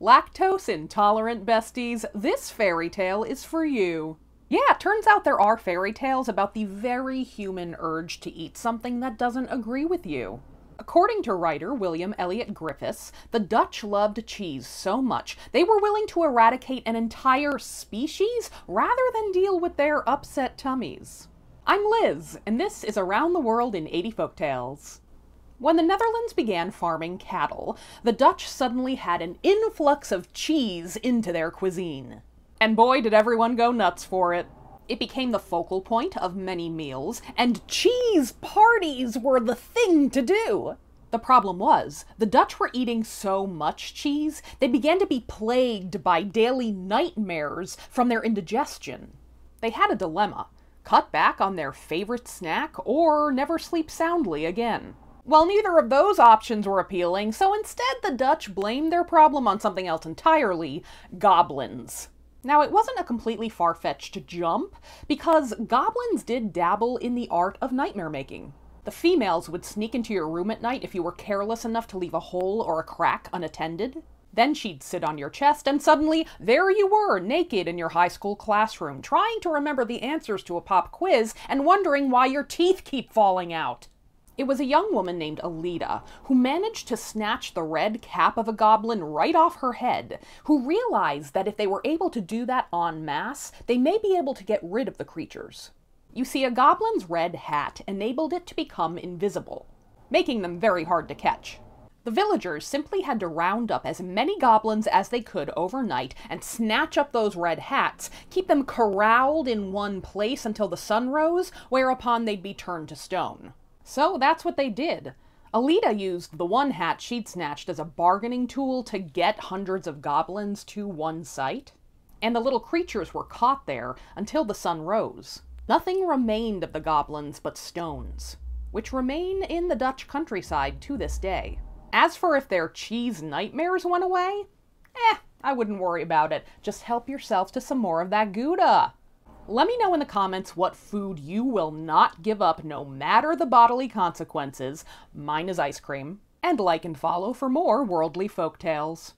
Lactose intolerant besties, this fairy tale is for you. Yeah, turns out there are fairy tales about the very human urge to eat something that doesn't agree with you. According to writer William Elliot Griffis, the Dutch loved cheese so much they were willing to eradicate an entire species rather than deal with their upset tummies. I'm Liz, and this is Around the World in 80 Folktales. When the Netherlands began farming cattle, the Dutch suddenly had an influx of cheese into their cuisine. And boy, did everyone go nuts for it. It became the focal point of many meals, and cheese parties were the thing to do. The problem was, the Dutch were eating so much cheese, they began to be plagued by daily nightmares from their indigestion. They had a dilemma cut back on their favorite snack or never sleep soundly again. Well, neither of those options were appealing, so instead the Dutch blamed their problem on something else entirely goblins. Now, it wasn't a completely far fetched jump, because goblins did dabble in the art of nightmare making. The females would sneak into your room at night if you were careless enough to leave a hole or a crack unattended. Then she'd sit on your chest, and suddenly there you were, naked in your high school classroom, trying to remember the answers to a pop quiz and wondering why your teeth keep falling out. It was a young woman named Alida who managed to snatch the red cap of a goblin right off her head, who realized that if they were able to do that en masse, they may be able to get rid of the creatures. You see, a goblin's red hat enabled it to become invisible, making them very hard to catch. The villagers simply had to round up as many goblins as they could overnight and snatch up those red hats, keep them corralled in one place until the sun rose, whereupon they'd be turned to stone. So that's what they did. Alida used the one hat she'd snatched as a bargaining tool to get hundreds of goblins to one site. And the little creatures were caught there until the sun rose. Nothing remained of the goblins but stones, which remain in the Dutch countryside to this day. As for if their cheese nightmares went away, eh, I wouldn't worry about it. Just help yourself to some more of that Gouda. Let me know in the comments what food you will not give up no matter the bodily consequences. Mine is ice cream. And like and follow for more worldly folk tales.